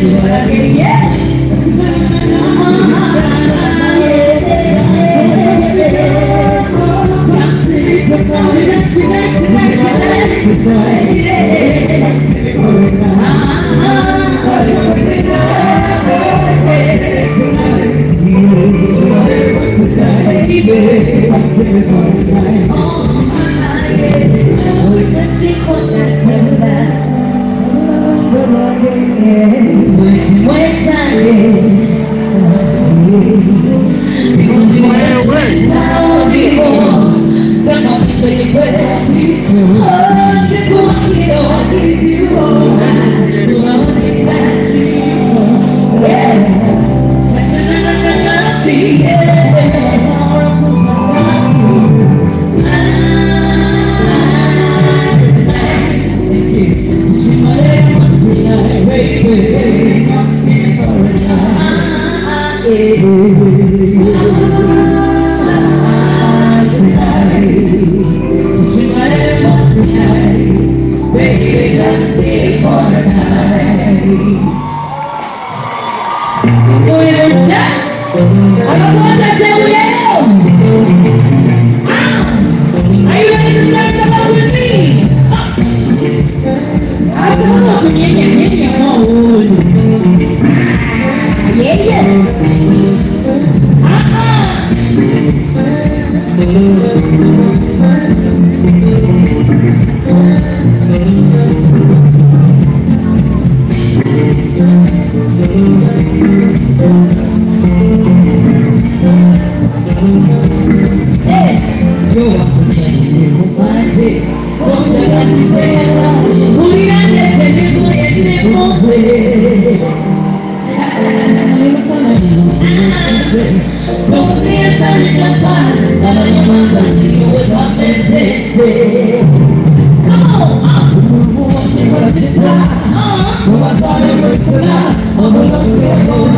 Yeah. Listen up, I'm going to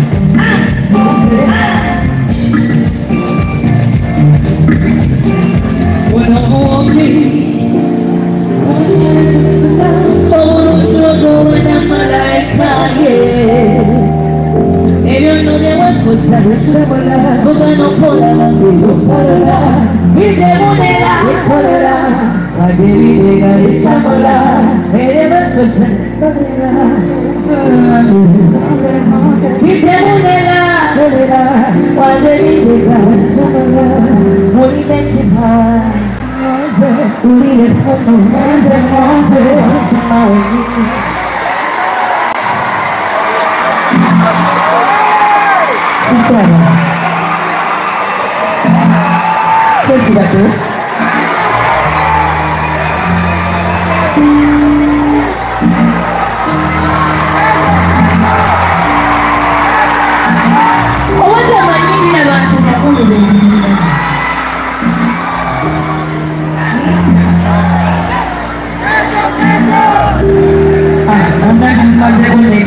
Sarısamala Bulano polala Bizim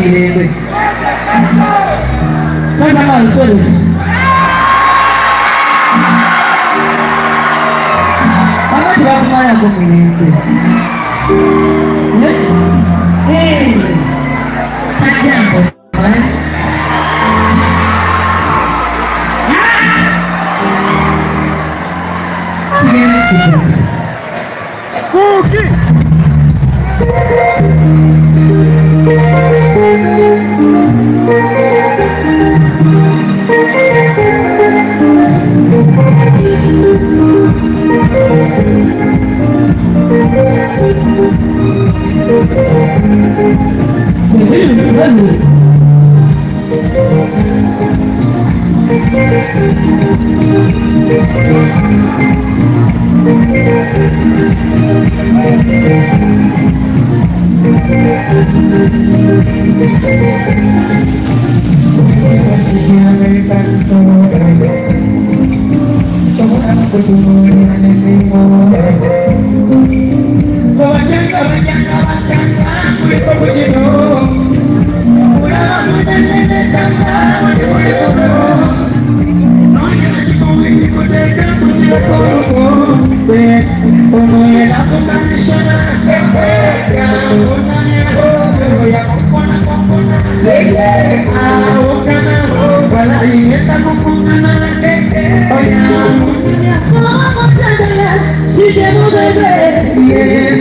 querido. Canta mais, todos. Vamos tirar o água, querido.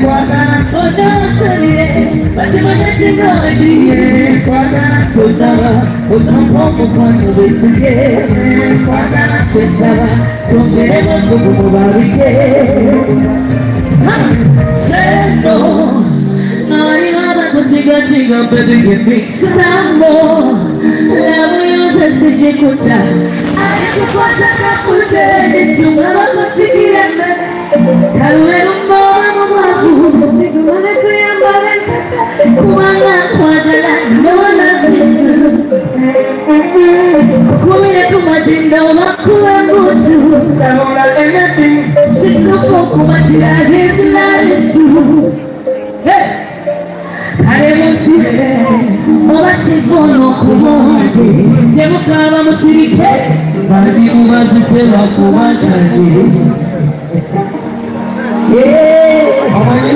Guardar I'm not going to be able to do it. I'm not going to be able it. I'm not going gonna do it. temukaba musirike bandi mubazise bakuwatanye omanyi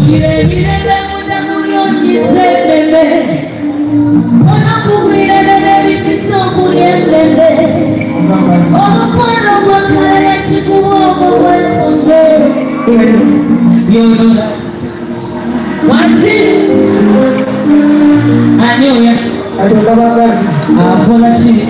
Mire, mire, ben bunu yok ki sevmeme Ona bu mirelere bitmiş o bu yerlere Onu para bakmaya çıkıp o bu balkonda Yoruna Watch it I knew it I don't know about that Ah, pull that shit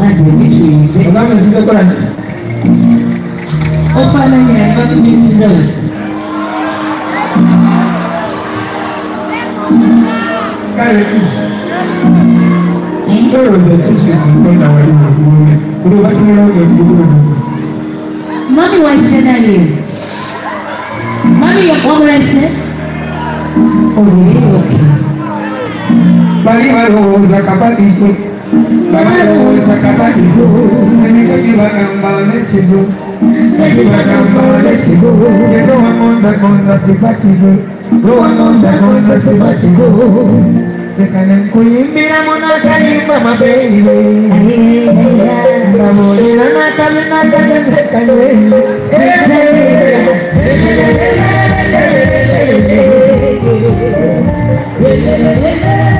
Ọ̀gá mi ṣiṣẹ́ kọ́ra ni. Ó fà lẹ́yìn ẹ̀ bá mi ṣiṣẹ́ lẹ́tì. Káyọ̀ Mami wa ṣe náà lè. Mami wọ́n rẹ̀ ṣe. Òrùlé òkè. Báyìí wà lọ́wọ́ Zakabadi. Mabeibe ndamulira nakabe nakanenekanweibe Sabura.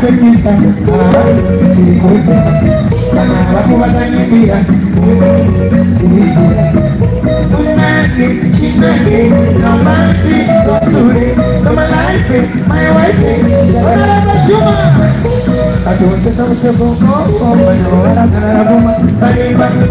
Kwekisa Sikuta Kana bakubatanyimbira romantic, you. I don't by the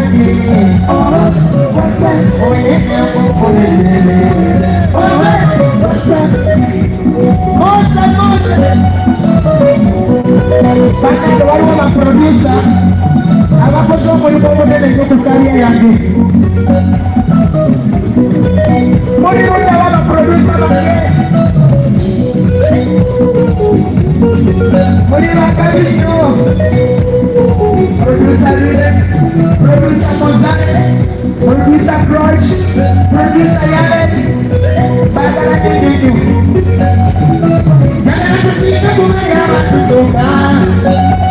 promesa. Abajo somos y vamos a tener que estar bien aquí por eso estaba la promesa también por eso cariño. Promesa Lunes promesa González promesa Crunch promesa para la que ya la cocina con la llama tu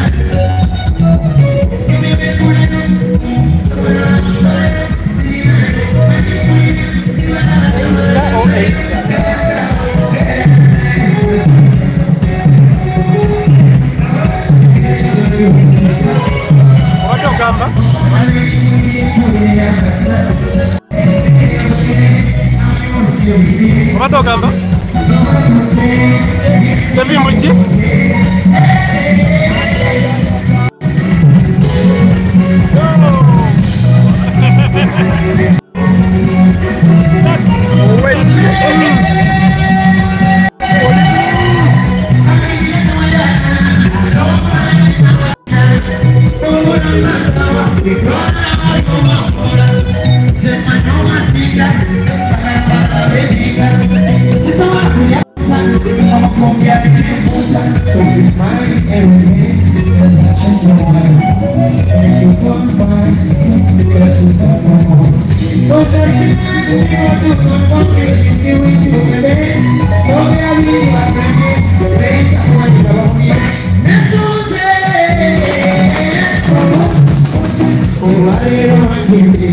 Thank you.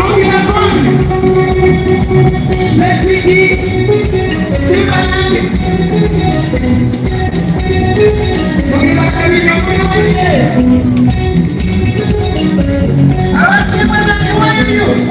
Look at the front! Let Look at! Jokone.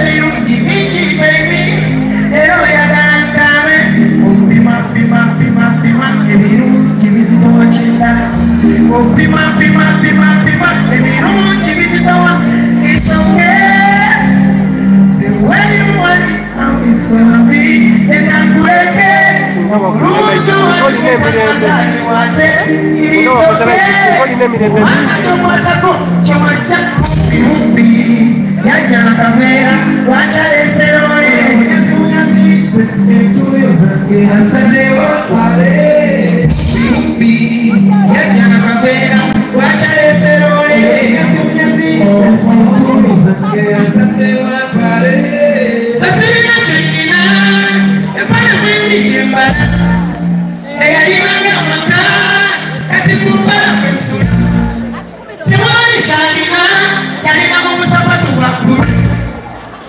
Upima pima pima pima ibirungi bizitowa isomwe The way you kamera waca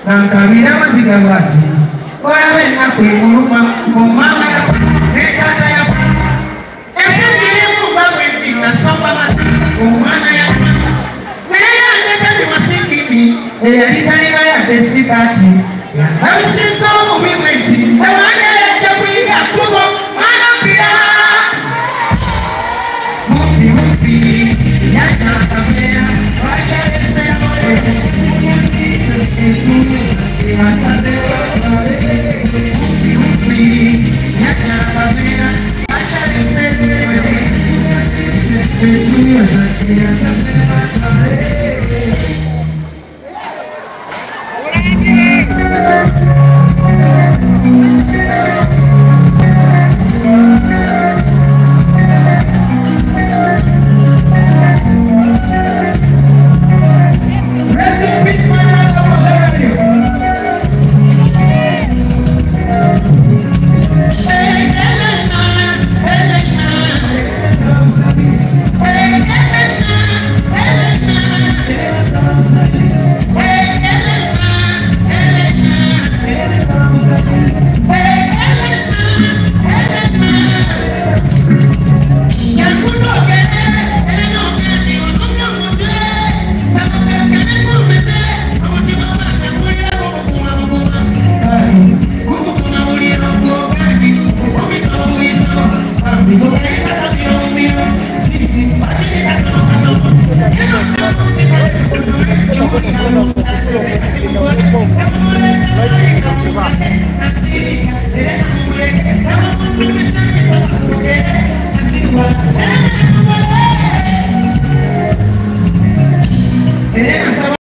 nankabira maziga bwati olabe ennaku emuluma mu maama yafa masikini, eyali talina yadde sikaati. Nabusiza obubi bwe nti, omwana yajja kuyiga kkubo, mwana mpira. Mumpi mumpi, yajja akamera, wakyalese mole. Asaze otwale. Mumpi